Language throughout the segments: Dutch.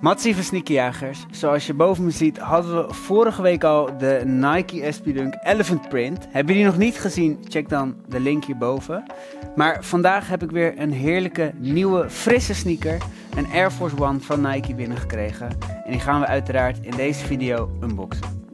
Massieve sneakerjagers, zoals je boven me ziet, hadden we vorige week al de Nike SB Dunk Elephant Print. Heb je die nog niet gezien? Check dan de link hierboven. Maar vandaag heb ik weer een heerlijke, nieuwe, frisse sneaker, een Air Force One van Nike binnengekregen. En die gaan we uiteraard in deze video unboxen.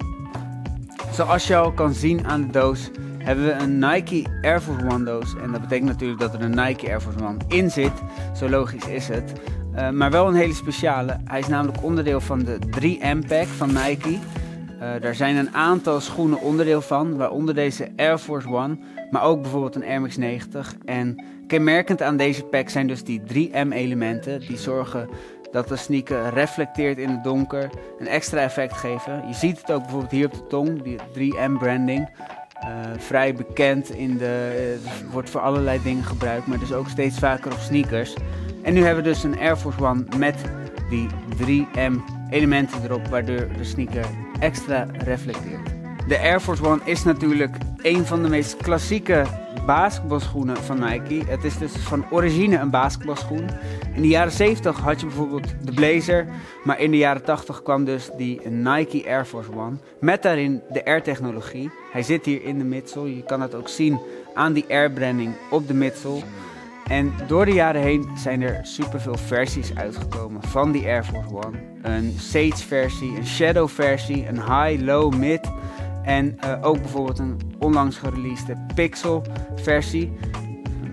Zoals je al kan zien aan de doos, hebben we een Nike Air Force One doos. En dat betekent natuurlijk dat er een Nike Air Force One in zit. Zo logisch is het. Uh, maar wel een hele speciale. Hij is namelijk onderdeel van de 3M pack van Nike. Uh, daar zijn een aantal schoenen onderdeel van, waaronder deze Air Force One, maar ook bijvoorbeeld een Air Max 90. En kenmerkend aan deze pack zijn dus die 3M elementen die zorgen dat de sneaker reflecteert in het donker, een extra effect geven. Je ziet het ook bijvoorbeeld hier op de tong, die 3M branding. Uh, vrij bekend in de, wordt voor allerlei dingen gebruikt, maar dus ook steeds vaker op sneakers. En nu hebben we dus een Air Force One met die 3M elementen erop, waardoor de sneaker extra reflecteert. De Air Force One is natuurlijk een van de meest klassieke basketbalschoenen van Nike. Het is dus van origine een basketbalschoen. In de jaren 70 had je bijvoorbeeld de Blazer, maar in de jaren 80 kwam dus die Nike Air Force One met daarin de Air-technologie. Hij zit hier in de midsole. Je kan het ook zien aan die Air-branding op de midsole. En door de jaren heen zijn er superveel versies uitgekomen van die Air Force One. Een Sage versie, een Shadow versie, een High, Low, Mid. En uh, ook bijvoorbeeld een onlangs gereleased Pixel versie.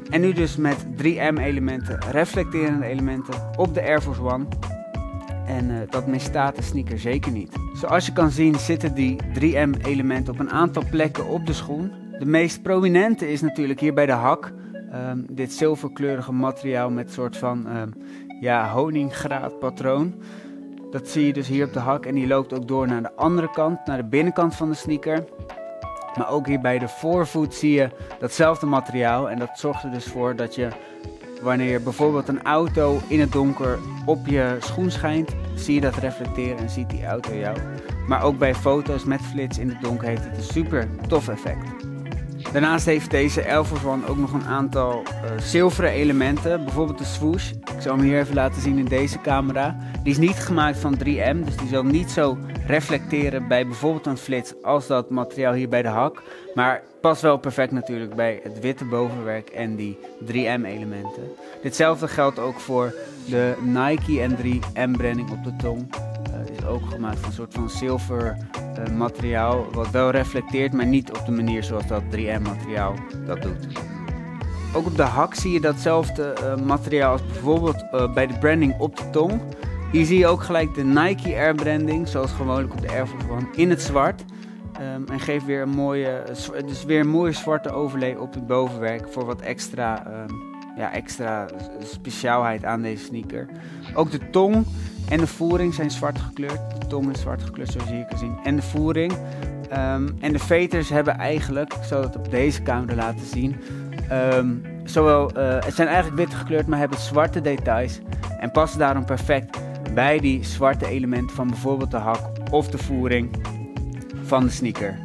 En nu dus met 3M elementen, reflecterende elementen op de Air Force One. En uh, dat misstaat de sneaker zeker niet. Zoals je kan zien zitten die 3M elementen op een aantal plekken op de schoen. De meest prominente is natuurlijk hier bij de hak. Um, dit zilverkleurige materiaal met soort van um, ja, honingraad patroon. Dat zie je dus hier op de hak en die loopt ook door naar de andere kant, naar de binnenkant van de sneaker. Maar ook hier bij de voorvoet zie je datzelfde materiaal en dat zorgt er dus voor dat je wanneer bijvoorbeeld een auto in het donker op je schoen schijnt, zie je dat reflecteren en ziet die auto jou. Maar ook bij foto's met flits in het donker heeft het een super tof effect. Daarnaast heeft deze Air ook nog een aantal uh, zilveren elementen. Bijvoorbeeld de swoosh. Ik zal hem hier even laten zien in deze camera. Die is niet gemaakt van 3M, dus die zal niet zo reflecteren bij bijvoorbeeld een flits als dat materiaal hier bij de hak. Maar past wel perfect natuurlijk bij het witte bovenwerk en die 3M elementen. Ditzelfde geldt ook voor de Nike en 3M branding op de tong ook gemaakt van een soort van zilver uh, materiaal. Wat wel reflecteert, maar niet op de manier zoals dat 3M materiaal dat doet. Ook op de hak zie je datzelfde uh, materiaal als bijvoorbeeld uh, bij de branding op de tong. Hier zie je ook gelijk de Nike Air branding, zoals gewoonlijk op de Air Force in het zwart. Um, en geeft weer een mooie, dus weer een mooie zwarte overlay op het bovenwerk voor wat extra, um, ja, extra speciaalheid aan deze sneaker. Ook de tong en de voering zijn zwart gekleurd. De tong is zwart gekleurd, zoals je hier kan zien. En de voering. Um, en de veters hebben eigenlijk, ik zal het op deze camera laten zien. Um, zowel, uh, het zijn eigenlijk wit gekleurd, maar hebben zwarte details. En passen daarom perfect bij die zwarte elementen van bijvoorbeeld de hak of de voering van de sneaker.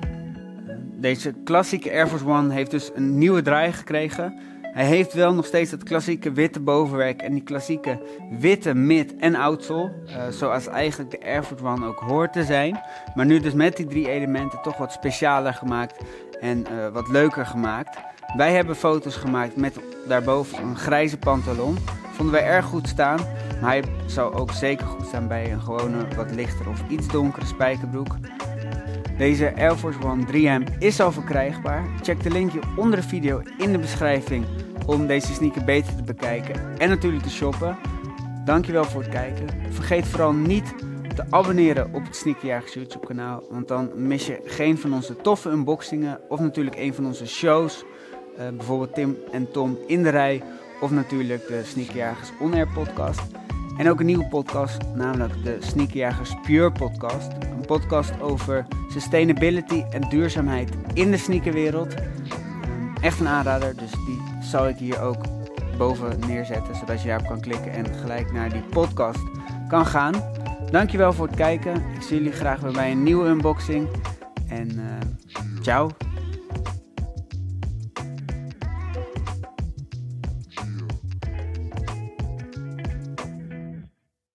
Deze klassieke Air Force One heeft dus een nieuwe draai gekregen. Hij heeft wel nog steeds het klassieke witte bovenwerk en die klassieke witte mid- en outsole. Uh, zoals eigenlijk de Air Force One ook hoort te zijn. Maar nu dus met die drie elementen toch wat specialer gemaakt en uh, wat leuker gemaakt. Wij hebben foto's gemaakt met daarboven een grijze pantalon. Vonden wij erg goed staan. Maar hij zou ook zeker goed staan bij een gewone wat lichter of iets donkere spijkerbroek. Deze Air Force One 3M is al verkrijgbaar. Check de linkje onder de video in de beschrijving om deze sneaker beter te bekijken en natuurlijk te shoppen. Dankjewel voor het kijken. Vergeet vooral niet te abonneren op het Sneakerjagers YouTube kanaal, want dan mis je geen van onze toffe unboxingen of natuurlijk een van onze shows. Uh, bijvoorbeeld Tim en Tom in de rij of natuurlijk de Sneakerjagers On Air podcast. En ook een nieuwe podcast, namelijk de Sneakerjagers Pure podcast. Een podcast over sustainability en duurzaamheid in de sneakerwereld. Echt een aanrader, dus die zal ik hier ook boven neerzetten, zodat je daarop kan klikken en gelijk naar die podcast kan gaan. Dankjewel voor het kijken. Ik zie jullie graag weer bij een nieuwe unboxing. En uh, ciao.